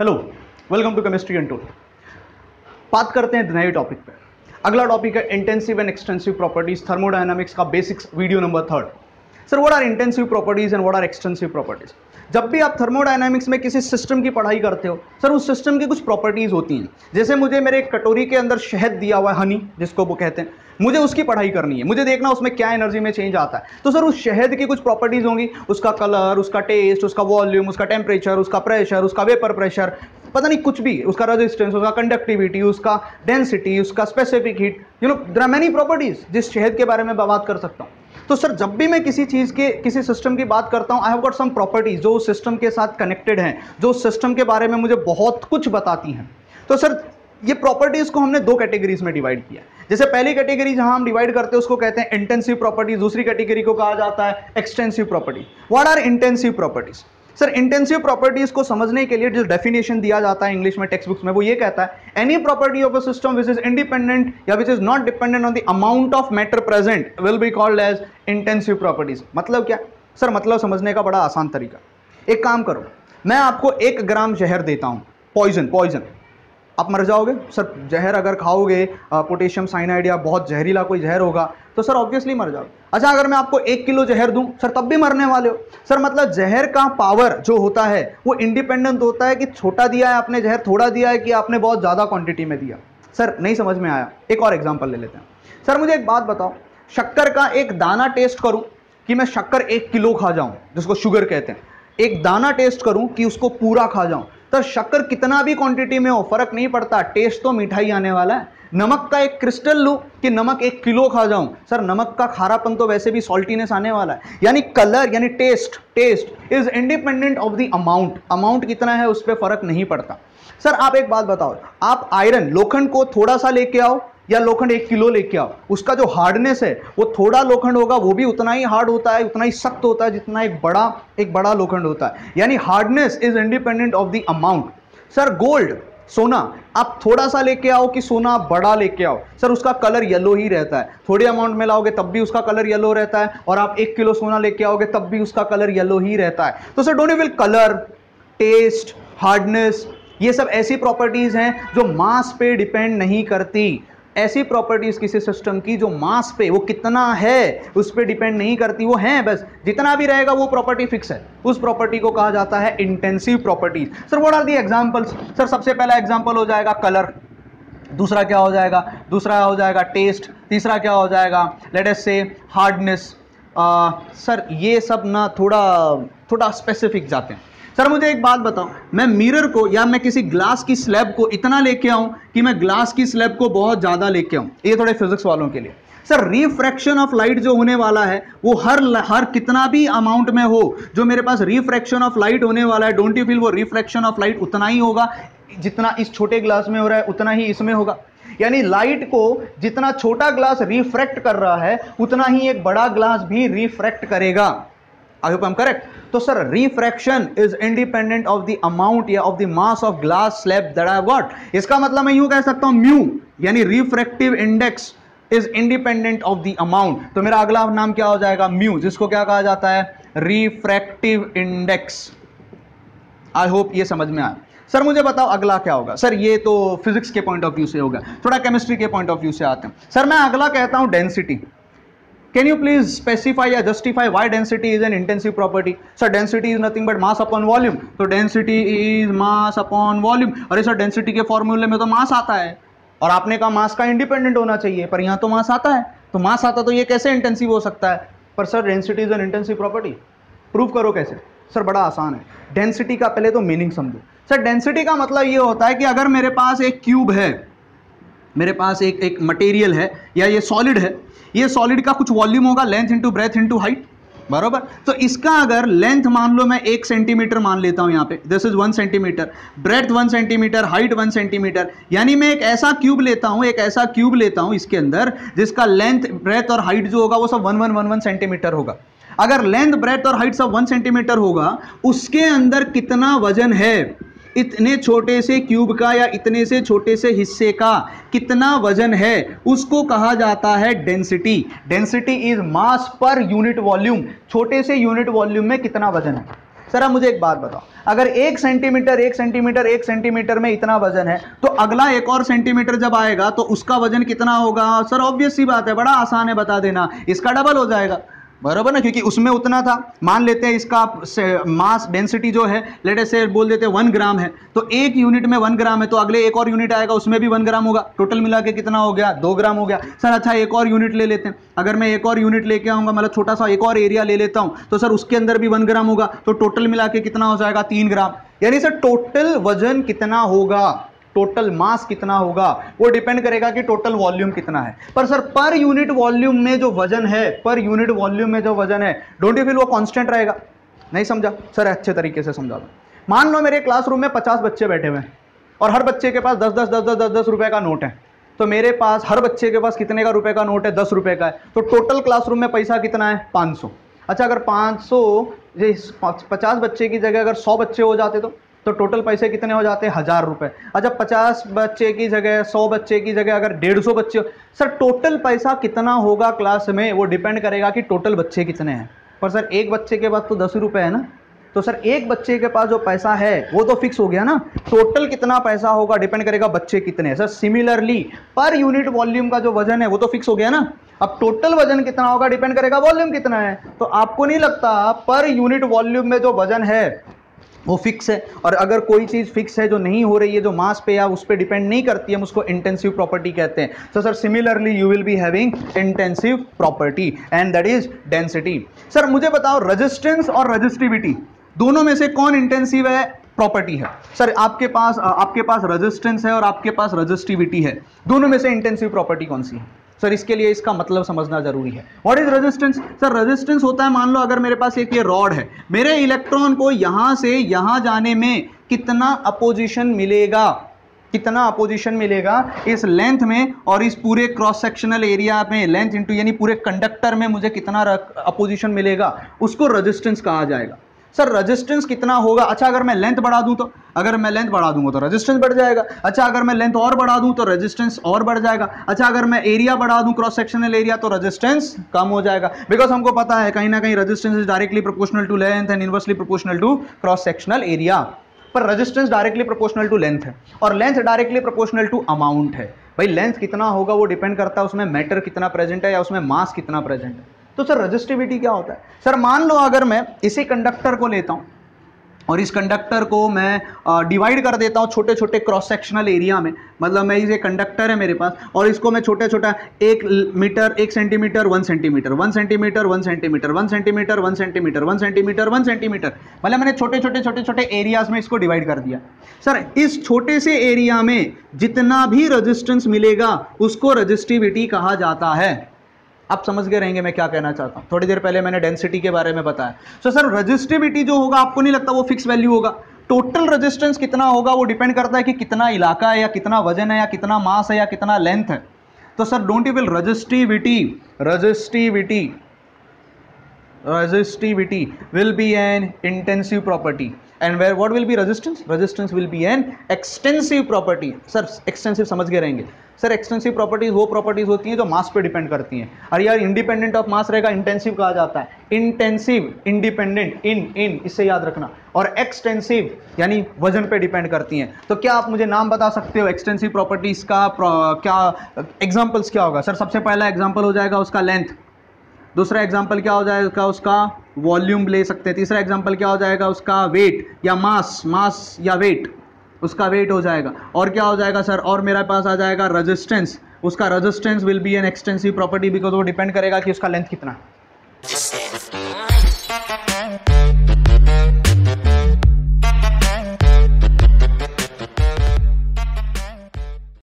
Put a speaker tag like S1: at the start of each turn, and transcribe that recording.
S1: Hello welcome to chemistry and tool बात करते हैं नए टॉपिक पे। अगला टॉपिक है intensive and extensive properties thermodynamics का basics video number third sir what are intensive properties and what are extensive properties जब भी आप थर्मोडायनामिक्स में किसी सिस्टम की पढ़ाई करते हो सर उस सिस्टम की कुछ प्रॉपर्टीज़ होती हैं। जैसे मुझे मेरे एक कटोरी के अंदर शहद दिया हुआ है हनी जिसको वो कहते हैं। मुझे उसकी पढ़ाई करनी है। मुझे देखना उसमें क्या एनर्जी में चेंज आता है। तो सर उस शहद की कुछ प्रॉपर्टीज़ होंगी। उसका कलर उसका टेस्ट उसका वॉल्यूम उसका टेम्परेचर उसका प्रेशर उसका वेपर प्रेशर पता नहीं कुछ भी, उसका रेजिस्टेंस उसका कंडक्टिविटी उसका डेंसिटी उसका specific heat you know there are many properties जिस शहद के बारे मैं बात कर सकता हूँ। तो सर, जब भी मैं किसी चीज़ के, किसी सिस्टम की बात करता हूँ I have got some properties जो सिस्टम के साथ कनेक्टेड हैं, जो उस सिस्टम के बारे में मुझे बहुत कुछ बताती हैं। तो सर, ये प्रॉपर्टीज़ को हमने दो कैटेगरीज में डिवाइड किया जैसे पहली कैटेगरी जहाँ हम डिवाइड करते हैं, उसको कहते हैं इंटेंसिव प्रॉपर्टीज़ दूसरी कैटेगरी को कहा जाता है extensive property what are intensive properties sir intensive properties को समझने के लिए जो डेफिनेशन दिया जाता है इंग्लिश में टेक्स्ट बुक्स में, वो ये कहता है any property of a system which is independent या which is not dependent on the amount of matter present will be called as intensive properties मतलब क्या? सर मतलब समझने का बड़ा आसान तरीका। एक काम करो, मैं आपको एक ग्राम जहर देता हूँ। पॉइजन पॉइजन आप मर जाओगे। सर जहर अगर खाओगे पोटेशियम साइनाइड या बहुत जहरीला कोई जहर होगा तो सर ऑब्वियसली मर जाओगे। अच्छा अगर मैं आपको एक किलो जहर दूँ, सर, तब भी मरने वाले हो। सर मतलब जहर का पावर जो होता है, वो इंडिपेंडेंट होता है कि छोटा दिया है आपने जहर, थोड़ा दिया है कि आपने बहुत ज़्यादा क्वांटिटी में दिया। सर, नहीं समझ में आया। एक और एग्ज़ाम्पल ले लेते हैं। सर, मुझे एक बात बताओ। शक्कर का एक दाना टेस्ट करूँ कि मैं शक्कर एक किलो खा जाऊँ, जिसको शुगर कहते हैं। एक दाना टेस्ट करूँ कि उसको पूरा खा जाऊँ। तो शक्कर कितना भी क्वांटिटी में हो, फ़र्क नहीं पड़ता। टेस्ट तो मिठाई आने वाला है। नमक का एक क्रिस्टल लूँ कि नमक एक किलो खा जाऊँ? सर, नमक का खारापन तो वैसे भी सॉल्टीनेस आने वाला है। यानी कलर यानी taste taste is independent of the amount amount कितना है उस पर फ़र्क नहीं पड़ता। सर, आप एक बात बताओ। आप आयरन लोखंड को थोड़ा सा लेके आओ या लोखंड एक किलो लेके आओ? उसका जो हार्डनेस है, वो थोड़ा लोखंड होगा, वो भी उतना ही हार्ड होता है, उतना ही सख्त होता है जितना एक बड़ा एक बड़ा लोखंड होता है। यानी hardness is independent of the amount sir gold सोना, आप थोड़ा सा लेके आओ कि सोना बड़ा लेके आओ। सर, उसका कलर येलो ही रहता है। थोड़े अमाउंट में लाओगे तब भी उसका कलर येलो रहता है और आप एक किलो सोना लेके आओगे तब भी उसका कलर येलो ही रहता है। तो sir don't you will colour taste hardness ये सब ऐसी प्रॉपर्टीज़ हैं जो मास पे डिपेंड नहीं करती। ऐसी प्रॉपर्टीज़ किसी सिस्टम की जो मास पे वो कितना है, उस पर डिपेंड नहीं करती, वो है बस। जितना भी रहेगा, वो प्रॉपर्टी फिक्स है। उस प्रॉपर्टी को कहा जाता है intensive properties sir what are the examples sir, सबसे पहला एग्जांपल हो जाएगा कलर दूसरा क्या हो जाएगा? दूसरा हो जाएगा टेस्ट तीसरा क्या हो जाएगा? Let's say hardness sir, ये सब ना थोड़ा थोड़ा स्पेसिफिक जाते हैं। सर, मुझे एक बात बताओ। मैं मिरर को या मैं किसी ग्लास की स्लैब को इतना लेके आऊँ कि मैं ग्लास की स्लैब को बहुत ज़्यादा लेके आऊँ। ये थोड़े फिजिक्स वालों के लिए। सर रिफ्रैक्शन ऑफ़ लाइट जो होने वाला है, वो हर हर कितना भी अमाउंट में हो, जो मेरे पास रिफ्रैक्शन ऑफ़ लाइट होने वाला है डोंट यू फील वो रिफ्रैक्शन ऑफ़ लाइट उतना ही होगा? जितना इस छोटे ग्लास में हो रहा है, उतना ही इसमें होगा। यानी लाइट को जितना छोटा ग्लास रिफ्रैक्ट कर रहा है, उतना ही एक बड़ा ग्लास भी रिफ्रैक्ट करेगा। आई होप एम करेक्ट तो sir refraction is independent of the amount या of the mass of glass slab that I got इसका मतलब मैं यूँ कह सकता हूँ म्यू यानी refractive index is independent of the amount तो मेरा अगला नाम क्या हो जाएगा? म्यू जिसको क्या कहा जाता है? रिफ्रैक्टिव इंडेक्स आई होप ये समझ में आया। सर मुझे बताओ अगला क्या होगा? सर ये तो फिजिक्स के पॉइंट ऑफ़ व्यू से होगा। थोड़ा केमिस्ट्री के पॉइंट ऑफ़ व्यू से आते हैं। सर मैं अगला कहता हूँ density Can you please specify or justify why density is an intensive property? So density is nothing but mass upon volume. So density is mass upon volume. अरे sir density के फॉर्मूले में तो मास आता है। और आपने कहा मास का इंडिपेंडेंट होना चाहिए, पर यहाँ तो मास आता है। तो मास आता तो ये कैसे इंटेंसिव हो सकता है? पर sir density is an intensive property prove करो कैसे? सर बड़ा आसान है। डेंसिटी का पहले तो मीनिंग समझो। सर डेंसिटी का मतलब ये होता है कि अगर मेरे पास एक क्यूब है मेरे पास एक एक मटेरियल है, या ये सॉलिड है। ये सॉलिड का कुछ वॉल्यूम होगा length into breadth into height बरोबर? तो इसका अगर लेंथ मान लो, मैं एक सेंटीमीटर मान लेता हूँ यहाँ पे। This is one centimetre breadth one centimetre height one centimetre यानी मैं एक ऐसा क्यूब लेता हूँ, एक ऐसा क्यूब लेता हूँ इसके अंदर, जिसका लेंथ ब्रेथ और हाइट जो होगा, वो सब one one one one centimetre होगा। अगर लेंथ ब्रेथ और हाइट सब वन सेंटीमीटर होगा, उसके अंदर कितना वज़न है? इतने छोटे से क्यूब का या इतने से छोटे से हिस्से का कितना वज़न है, उसको कहा जाता है डेंसिटी डेंसिटी इज़ मास पर यूनिट वॉल्यूम छोटे से यूनिट वॉल्यूम में कितना वज़न है? सर आप मुझे एक बात बताओ। अगर एक सेंटीमीटर एक सेंटीमीटर एक सेंटीमीटर में इतना वज़न है तो अगला एक और सेंटीमीटर जब आएगा तो उसका वज़न कितना होगा? सर ऑब्वियस सी बात है, बड़ा आसान है, बता देना। इसका डबल हो जाएगा। बराबर ना? क्योंकि उसमें उतना था। मान लेते हैं इसका मास डेंसिटी जो है लेटे से बोल देते हैं वन ग्राम है। तो एक यूनिट में वन ग्राम है तो अगले एक और यूनिट आएगा, उसमें भी वन ग्राम होगा। टोटल मिला के कितना हो गया? दो ग्राम हो गया। सर अच्छा एक और यूनिट ले लेते हैं। अगर मैं एक और यूनिट लेके आऊँगा मतलब छोटा सा एक और एरिया ले लेता हूँ तो सर उसके अंदर भी वन ग्राम होगा। तो टोटल मिला के कितना हो जाएगा? तीन ग्राम यानी सर टोटल वज़न कितना होगा? टोटल मास कितना होगा, वो डिपेंड करेगा कि टोटल वॉल्यूम कितना है। पर सर पर यूनिट वॉल्यूम में जो वज़न है पर यूनिट वॉल्यूम में जो वज़न है डोंट यू फील वो कांस्टेंट रहेगा? नहीं समझा? सर अच्छे तरीके से समझा दो। मान लो मेरे क्लासरूम में पचास बच्चे बैठे हुए हैं, और हर बच्चे के पास दस दस दस दस दस दस रुपए का नोट है। तो मेरे पास, हर बच्चे के पास कितने का रुपए का नोट है? दस रुपए का है। तो टोटल क्लासरूम में पैसा कितना है? पाँच सौ। अच्छा अगर पाँच सौ पचास बच्चे की जगह अगर सौ बच्चे हो जाते तो? तो टोटल पैसे कितने हो जाते हैं? हज़ार रुपए। अच्छा पचास बच्चे की जगह, सौ बच्चे की जगह अगर डेढ़ सौ बच्चे सर, टोटल पैसा कितना होगा क्लास में? वो डिपेंड करेगा कि टोटल बच्चे कितने हैं। पर सर, एक बच्चे के पास तो दस रुपये है ना? तो सर, एक बच्चे के पास जो पैसा है, वो तो फिक्स हो गया ना? टोटल कितना पैसा होगा डिपेंड करेगा बच्चे कितने हैं। Sir similarly per unit volume का जो वज़न है, वो तो फिक्स हो गया ना? अब टोटल वज़न कितना होगा डिपेंड करेगा वॉल्यूम कितना है? तो आपको नहीं लगता पर यूनिट वॉल्यूम में जो वज़न है वो फिक्स है। और अगर कोई चीज़ फिक्स है जो नहीं हो रही है, जो मास पे या उस पर डिपेंड नहीं करती है हम उसको इंटेंसिव प्रॉपर्टी कहते हैं। So sir similarly you will be having intensive property and that is density sir मुझे बताओ रजिस्टेंस और रजिस्टिविटी दोनों में से कौन इंटेंसिव है? प्रॉपर्टी है। सर आपके पास आपके पास रजिस्टेंस है और आपके पास रजिस्टिविटी है। दोनों में से इंटेंसिव प्रॉपर्टी कौन सी है? सर इसके लिए इसका मतलब समझना ज़रूरी है। What is resistance sir resistance होता है, मान लो अगर मेरे पास एक ये रॉड है, मेरे इलेक्ट्रॉन को यहाँ से यहाँ जाने में कितना अपोजिशन मिलेगा? कितना अपोजिशन मिलेगा इस लेंथ में और इस पूरे क्रॉस सेक्शनल एरिया में लेंथ इंटू यानी पूरे कंडक्टर में मुझे कितना अपोजिशन मिलेगा? उसको रेजिस्टेंस कहा जाएगा। सर रेजिस्टेंस कितना होगा? अच्छा अगर मैं लेंथ बढ़ा दूँ तो अगर मैं लेंथ बढ़ा दूँगा तो रेजिस्टेंस बढ़ जाएगा। अच्छा अगर मैं लेंथ और बढ़ा दूँ तो रेजिस्टेंस और बढ़ जाएगा। अच्छा अगर मैं एरिया बढ़ा दूँ क्रॉस सेक्शनल एरिया तो रेजिस्टेंस कम हो जाएगा। बिकॉज़ हमको पता है, कहीं ना कहीं resistance is directly proportional to length and inversely proportional to cross sectional area पर resistance directly proportional to length है, और length directly proportional to amount है। भाई लेंथ कितना होगा वो डिपेंड करता है उसमें मैटर कितना प्रेजेंट है या उसमें मास कितना प्रेजेंट है। तो सर रजिस्टिविटी क्या होता है? सर, मान लो अगर मैं इसी कंडक्टर को लेता हूँ, और इस कंडक्टर को मैं डिवाइड कर देता हूँ छोटे छोटे क्रॉस सेक्शनल एरिया में मतलब मैं ये कंडक्टर है मेरे पास, और इसको मैं छोटे छोटा एक मीटर, एक centimetre one centimetre one centimetre one centimetre one centimetre one centimetre one centimetre one centimetre मतलब मैंने छोटे छोटे छोटे छोटे एरियाज़ में इसको डिवाइड कर दिया। सर, इस छोटे से एरिया में जितना भी रजिस्टेंस मिलेगा, उसको रजिस्टिविटी कहा जाता है। आप समझ गए रहेंगे मैं क्या कहना चाहता हूँ। थोड़ी देर पहले मैंने डेंसिटी के बारे में बताया। सो सर रजिस्टिविटी जो होगा, आपको नहीं लगता वो फिक्स वैल्यू होगा? टोटल रजिस्टेंस कितना होगा वो डिपेंड करता है कि कितना इलाका है, या कितना वज़न है, या कितना मास है, या कितना लेंथ है। तो sir don't you will resistivity resistivity resistivity will be an intensive property. And where, what will be resistance? Resistance will be an extensive property. Sir extensive समझ गए रहेंगे। सर एक्सटेंसिव प्रॉपर्टीज़ वो प्रॉपर्टीज़ होती हैं जो मास पे डिपेंड करती हैं। और यार इंडिपेंडेंट ऑफ़ मास रहेगा इंटेंसिव कहा जाता है। इंटेंसिव इंडिपेंडेंट इन इन इससे याद रखना। और एक्सटेंसिव यानी वज़न पे डिपेंड करती हैं। तो क्या आप मुझे नाम बता सकते हो एक्सटेंसिव प्रॉपर्टीज़ का क्या एग्जाम्पल्स क्या होगा? सर सबसे पहला एग्ज़ाम्पल हो जाएगा उसका लेंथ दूसरा एग्ज़ाम्पल क्या हो जाएगा उसका? वॉल्यूम ले सकते हैं। तीसरा एग्ज़ाम्पल क्या हो जाएगा उसका? वेट या मास मास या वेट उसका वेट हो जाएगा। और क्या हो जाएगा सर और मेरे पास आ जाएगा रजिस्टेंस उसका resistance will be an extensive property because वो डिपेंड करेगा कि उसका लेंथ कितना।